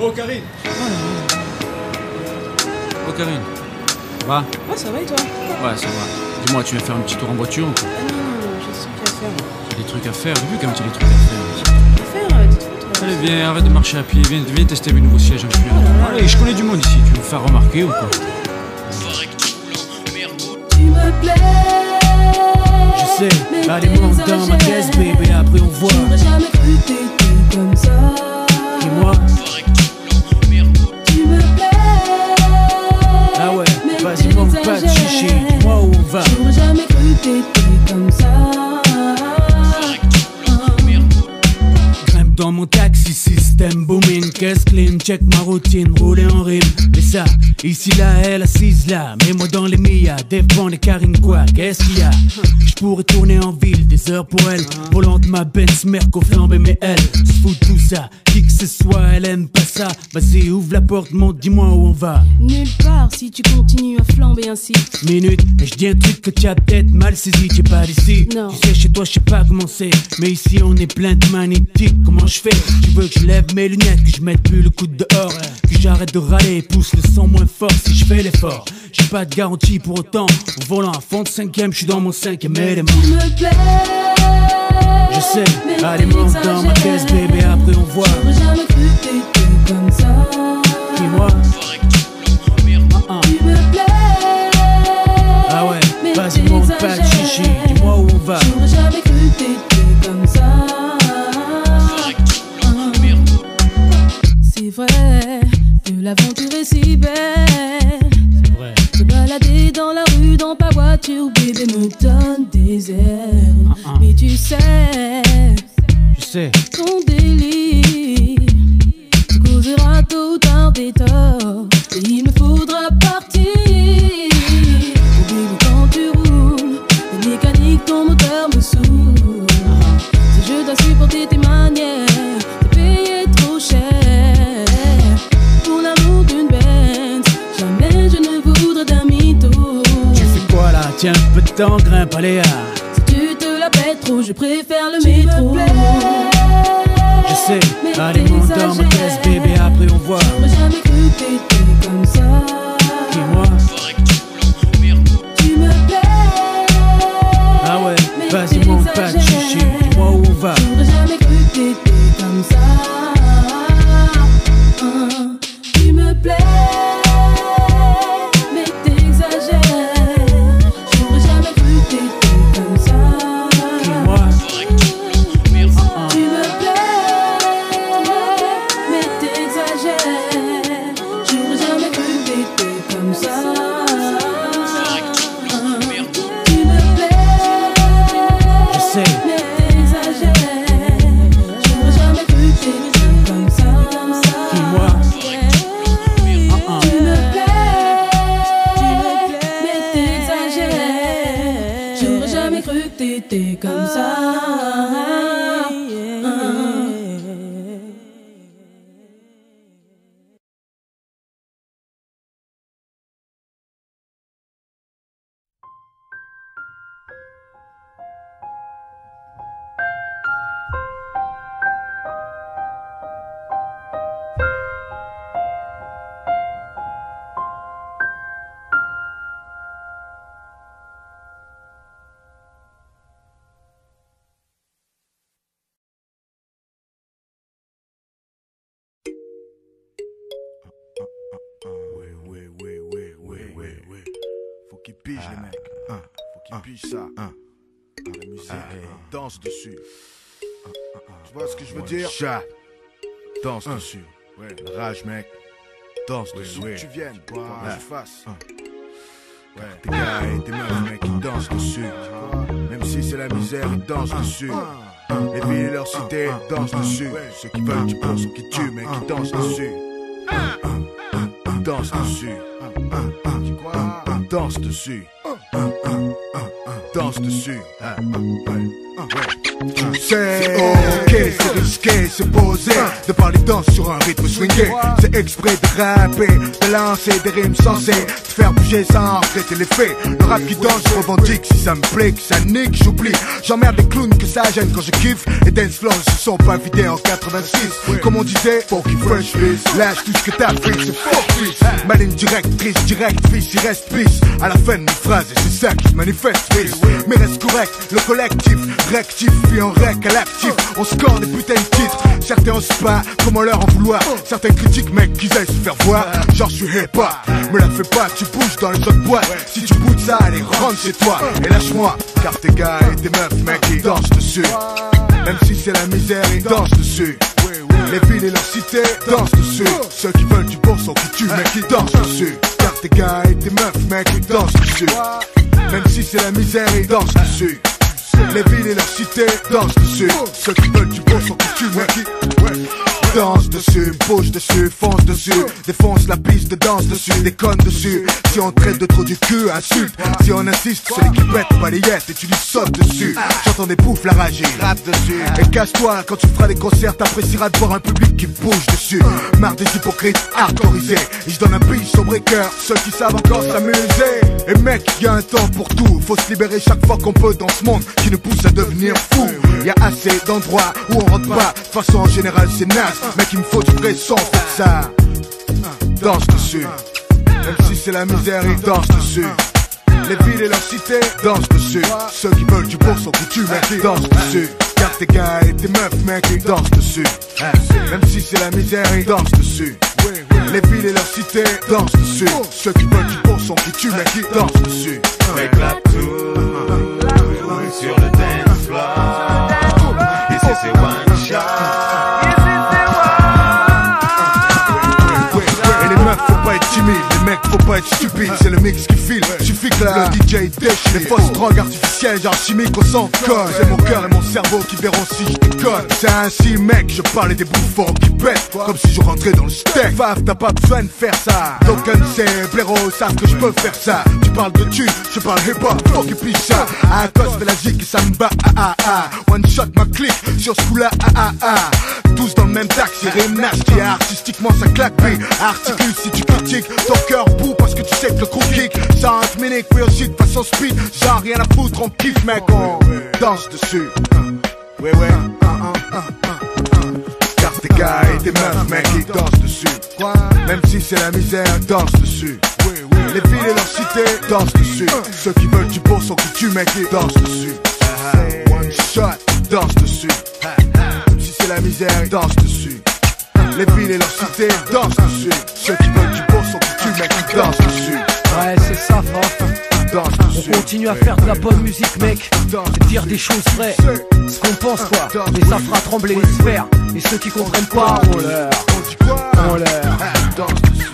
Oh Karine. Oh Karine, va. Ouais, ça va et toi? Ouais, ça va. Dis-moi, tu viens faire un petit tour en voiture ou quoi? Ah non, non, non, j'ai des trucs à faire. Des trucs à faire, j'ai vu quand même tu as des trucs à faire. À faire, euh. Allez, viens, arrête de marcher à pied, viens, viens tester mes nouveaux sièges en cuir. Oh. Allez, je connais du monde ici, tu veux me faire remarquer ou quoi Tu me plais. Je sais, allez monte dans routine, rouler en rime. Mais ça, ici là, elle assise là, mets-moi dans les Mia, défends les carines quoi, qu'est-ce qu'il y a? Je pourrais tourner en ville, des heures pour elle, volant de ma Benz, Merco flambé, mais elle se fout tout ça, qui ce soit, elle aime pas ça. Vas-y, ouvre la porte, monte, dis-moi où on va. Nulle part si tu continues à flamber ainsi. Minute, et je dis un truc que tu as peut-être mal saisi, tu es pas d'ici. Non. Tu sais, chez toi, je sais pas comment c'est. Mais ici, on est plein de magnétiques. Comment je fais? Tu veux que je lève mes lunettes, que je mette plus le coude dehors, que j'arrête de râler pousse le son moins fort si je fais l'effort. J'ai pas de garantie pour autant. Au volant à fond de cinquième, je suis dans mon cinquième élément. Tu me plais. Je sais, allez, monte dans ma caisse, bébé, après on voit. J'aurais jamais cru que t'étais comme ça. Dis-moi. Tu me plais. ah ouais, vas-y, monte pas de chichi, dis-moi où on va. Jamais ailes. Ah, ah. Mais tu sais, Je sais, ton délire causera tôt ou tard des torts. Temps, grimpe, allez, ah. Si tu te la pètes trop, je préfère le métro. Jamais cru que t'étais comme ça. Ça. Hein. La musique, danse dessus. Tu vois ce que je veux dire? Chat, danse dessus. Rage, mec, danse dessus. que tu viennes, quoi, que je fasse. Ouais, tes gars et tes meufs, mec, ils dansent dessus. Même si c'est la misère, ils dansent dessus. Les villes et leurs cités dansent dessus. Ceux qui veulent du bon, ceux qui tuent, mec, ils dansent dessus. Ils dansent dessus. Tu Ils dansent dessus. Danse dessus. C'est ok, c'est risqué, c'est posé. De parler danse sur un rythme swingé. C'est exprès de rapper, de lancer des rimes sensées. De faire bouger sans regretter les faits Le rap qui danse, je revendique. Si ça me plaît, que ça nique, j'oublie. J'emmerde les clowns, que ça gêne quand je kiffe. Et dance floors se sont pas vidés en 86 Comme on disait, funky fresh fist. Lâche tout ce que t'as fait, c'est fist Maline direct, triste direct, fils, il reste peace. À la fin de mes phrases, c'est ça qui se manifeste, fils. Mais reste correct, le collectif Rectif, puis en rec à l'actif On score des putains de titres. Certains osent pas, comment leur en vouloir. Certains critiques, mec, qu'ils aillent se faire voir. Genre je suis hip-hop, me la fais pas, tu bouges dans les autres boîtes Si tu bouges ça, allez, rentre chez toi. Et lâche-moi, car tes gars et tes meufs, mec, ils dansent dessus. Même si c'est la misère, ils dansent dessus. Les villes et leurs cités dansent dessus. Ceux qui veulent du bon sont foutus, mec, ils dansent dessus. Car tes gars et tes meufs, mec, ils dansent dessus. Même si c'est la misère, ils dansent dessus les villes et leurs cités dansent dessus. Ceux qui veulent du bon sont foutus, mec. qui Danse dessus, bouge dessus, fonce dessus. Défonce la piste de danse dessus, déconne dessus. Si on traite de trop du cul, insulte. Si on insiste, c'est qui pète balayette et tu lui sautes dessus. J'entends des poufs la rage, rap dessus. Et cache-toi, quand tu feras des concerts, t'apprécieras de voir un public qui bouge dessus. Des hypocrites hardcorisés. Et je donne un pitch au breaker, ceux qui savent encore s'amuser. Et mec, y a un temps pour tout. Faut se libérer chaque fois qu'on peut dans ce monde qui nous pousse à devenir fou. Y a assez d'endroits où on rentre pas. De façon, en général, c'est naze. Mec, il me faut du vrai son pour ça. Danse dessus. Même si c'est la misère, ils dansent dessus. Les villes et leurs cités dansent dessus. Ceux qui veulent du bon sont foutus, mec, dansent dessus. Tes gars et tes meufs, mec, ils dansent dessus. Même si c'est la misère, ils dansent dessus. Les villes et leurs cités dansent dessus. Ceux qui veulent du bon sont foutus, mec, ils dansent dessus. Éclate tout sur le dance floor. Ici c'est one shot. Et les meufs, faut pas être timide, les mecs, faut pas être stupide, c'est le mix qui file. Le DJ déchire. Les fausses drogues artificielles, genre chimiques, on s'en colle. C'est mon cœur et mon cerveau qui verront si je déconne. C'est ainsi, mec, je parlais des bouffons qui pètent, comme si je rentrais dans le steak. Faf, t'as pas besoin de faire ça. Donc un de ces blaireaux savent que je peux faire ça. Tu parles de thunes, je parle hip-hop, et puis ça. À cause de la zik ça me bat, ah ah ah. One shot ma clique sur ce coup-là, ah ah ah. Tous dans le même taxi, rime nasty, artistiquement ça claque, puis articule si tu critiques. Ton cœur bout parce que tu sais que le coup kick, ça minutes, puis aussi de façon speed. Genre rien à foutre, on kiffe, mec, on danse dessus. Ouais, ouais, car tes gars et tes meufs, mec, ils dansent dessus. Même si c'est la misère, danse dessus. Les villes et leurs cités dansent dessus. Ceux qui veulent du bon sont foutus, mec, ils dansent dessus. One shot, danse dessus. Si c'est la misère, danse dessus. Les villes et leurs cités dansent dessus. Ceux qui veulent du bon sont foutus, mec, ils dansent dessus. Ouais, c'est ça. Danse On continue à faire de la bonne musique, mec. Et dire des choses vraies. Ce qu'on pense, quoi. Mais ça fera trembler les sphères. Et ceux qui comprennent pas, on leur. On dit quoi On leur. Danse dessus.